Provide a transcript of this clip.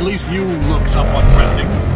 at least you look somewhat threatening.